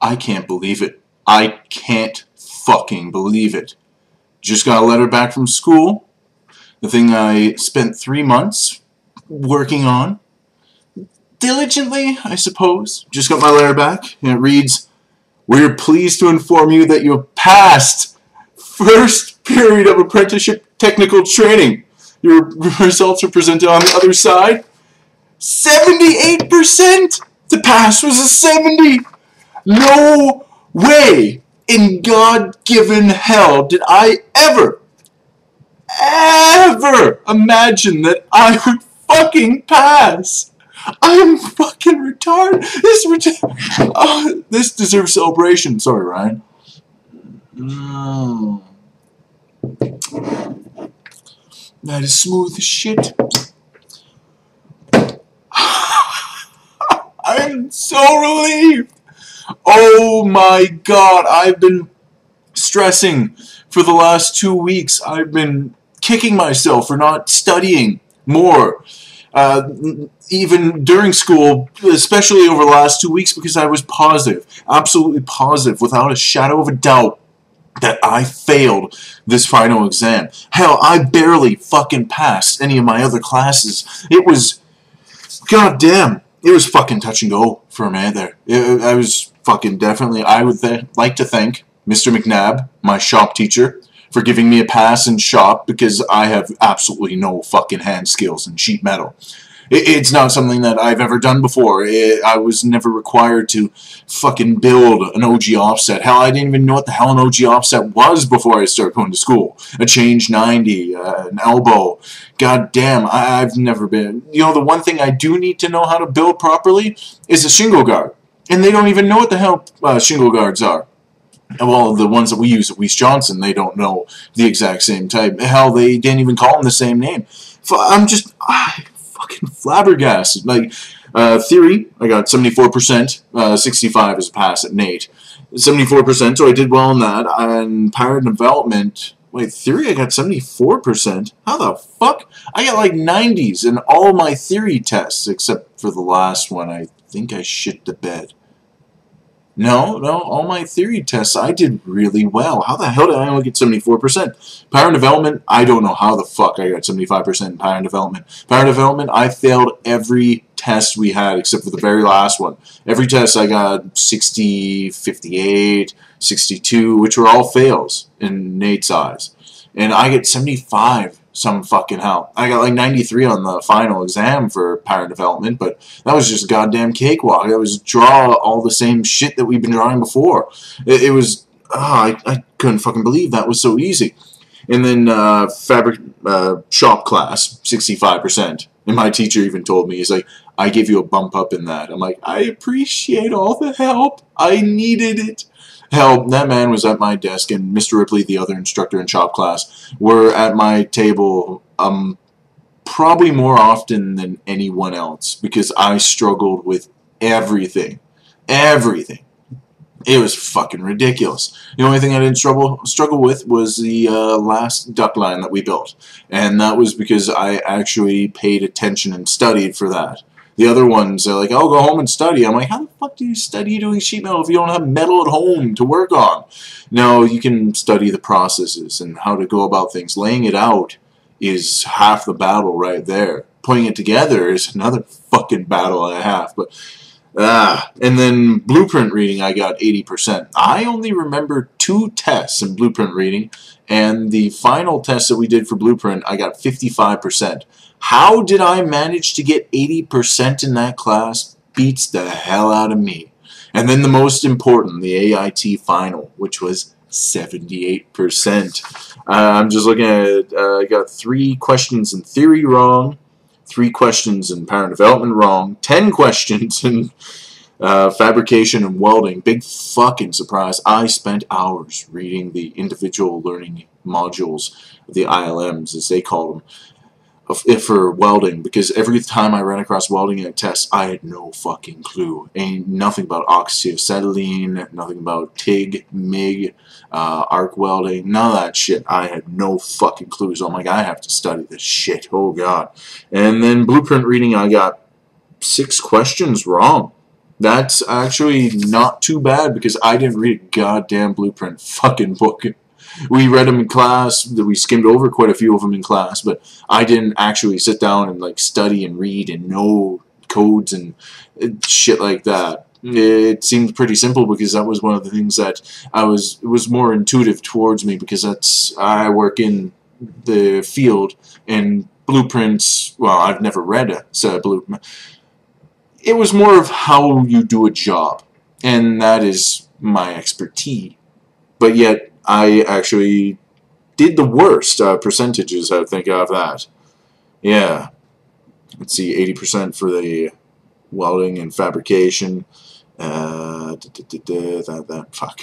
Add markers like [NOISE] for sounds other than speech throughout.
I can't believe it. I can't fucking believe it. Just got a letter back from school. The thing I spent three months working on. Diligently, I suppose. Just got my letter back, and it reads, We're pleased to inform you that you have passed first period of apprenticeship technical training. Your results are presented on the other side. 78%! The pass was a 70! No way in God-given hell did I ever, ever imagine that I would fucking pass. I am fucking retarded. This [LAUGHS] oh, this deserves celebration. Sorry, Ryan. Mm. That is smooth as shit. [LAUGHS] I'm so relieved. Oh my god, I've been stressing for the last two weeks. I've been kicking myself for not studying more. Uh, even during school, especially over the last two weeks, because I was positive, absolutely positive, without a shadow of a doubt, that I failed this final exam. Hell, I barely fucking passed any of my other classes. It was, god damn, it was fucking touch and go for a minute there. It, I was fucking definitely, I would like to thank Mr. McNabb, my shop teacher, for giving me a pass in shop because I have absolutely no fucking hand skills in sheet metal. It's not something that I've ever done before. It, I was never required to fucking build an OG offset. Hell, I didn't even know what the hell an OG offset was before I started going to school. A change 90, uh, an elbow. God damn, I, I've never been... You know, the one thing I do need to know how to build properly is a shingle guard. And they don't even know what the hell uh, shingle guards are. Well, the ones that we use at Weiss Johnson, they don't know the exact same type. Hell, they didn't even call them the same name. I'm just... I, fucking flabbergasted. Like, uh, theory, I got 74%, uh, 65 is a pass at NAIT. 74%, so I did well on that. And power development, wait, theory I got 74%? How the fuck? I got like 90s in all my theory tests, except for the last one. I think I shit the bed. No, no, all my theory tests, I did really well. How the hell did I only get 74%? Power and development, I don't know how the fuck I got 75% in power and development. Power and development, I failed every test we had except for the very last one. Every test I got 60, 58, 62, which were all fails in NAIT's eyes. And I get 75 some fucking hell. I got like 93 on the final exam for power development, but that was just goddamn cakewalk. That was draw all the same shit that we've been drawing before. It, it was, oh, I, I couldn't fucking believe that was so easy. And then uh, fabric uh, shop class, 65%. And my teacher even told me, he's like, I give you a bump up in that. I'm like, I appreciate all the help. I needed it. Hell, that man was at my desk, and Mr. Ripley, the other instructor in shop class, were at my table um, probably more often than anyone else because I struggled with everything. Everything. It was fucking ridiculous. The only thing I didn't struggle struggle with was the uh, last duck line that we built, and that was because I actually paid attention and studied for that. The other ones are like, oh, go home and study. I'm like, how the fuck do you study doing sheet metal if you don't have metal at home to work on? No, you can study the processes and how to go about things. Laying it out is half the battle right there. Putting it together is another fucking battle and a half. But ah, and then blueprint reading, I got 80%. I only remember two tests in blueprint reading, and the final test that we did for blueprint, I got 55%. How did I manage to get 80% in that class? Beats the hell out of me. And then the most important, the AIT final, which was 78%. Uh, I'm just looking at. Uh, I got three questions in theory wrong, three questions in power development wrong, 10 [LAUGHS] questions in uh, fabrication and welding. Big fucking surprise. I spent hours reading the individual learning modules, the ILMs as they call them, if for welding because every time I ran across welding in a test, I had no fucking clue. Ain't nothing about oxyacetylene, nothing about TIG, MIG, uh, arc welding, none of that shit. I had no fucking clues. I'm like, I have to study this shit. Oh god. And then blueprint reading, I got six questions wrong. That's actually not too bad because I didn't read a goddamn blueprint fucking book. We read them in class. We skimmed over quite a few of them in class, but I didn't actually sit down and like study and read and know codes and uh, shit like that. It seemed pretty simple because that was one of the things that I was was more intuitive towards me because that's I work in the field and blueprints. Well, I've never read a blueprint. It was more of how you do a job, and that is my expertise. But yet, I actually did the worst uh, percentages. I think of that. Yeah, let's see, 80% for the welding and fabrication. Uh, da, da, da, that, that, fuck.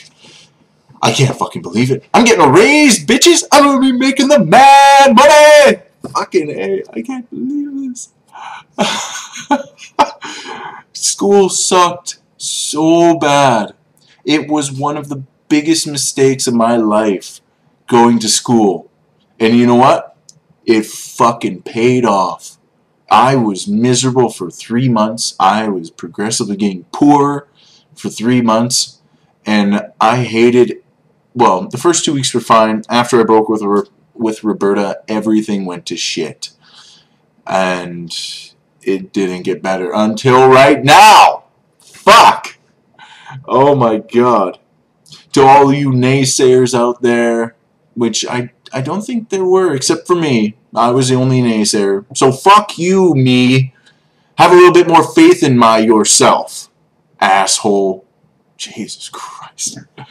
I can't fucking believe it. I'm getting a raise, bitches. I'm gonna be making the mad money. Fucking A. I can't believe this. [LAUGHS] School sucked so bad. It was one of the biggest mistakes of my life going to school. And you know what? It fucking paid off. I was miserable for three months. I was progressively getting poor for three months. And I hated, well, the first two weeks were fine. After I broke with, with Roberta, everything went to shit. And it didn't get better until right now. Fuck! Oh my god. To all you naysayers out there, which I, I don't think there were, except for me. I was the only naysayer. So fuck you, me. Have a little bit more faith in my yourself, asshole. Jesus Christ. I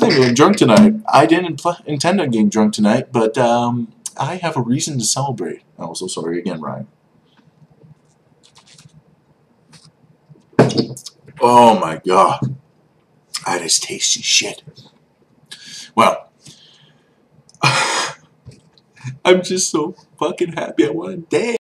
think I'm getting drunk tonight. I didn't intend on getting drunk tonight, but um, I have a reason to celebrate. I'm also sorry again, Ryan. Oh my god. That is tasty shit. Well, [SIGHS] I'm just so fucking happy I want to dance.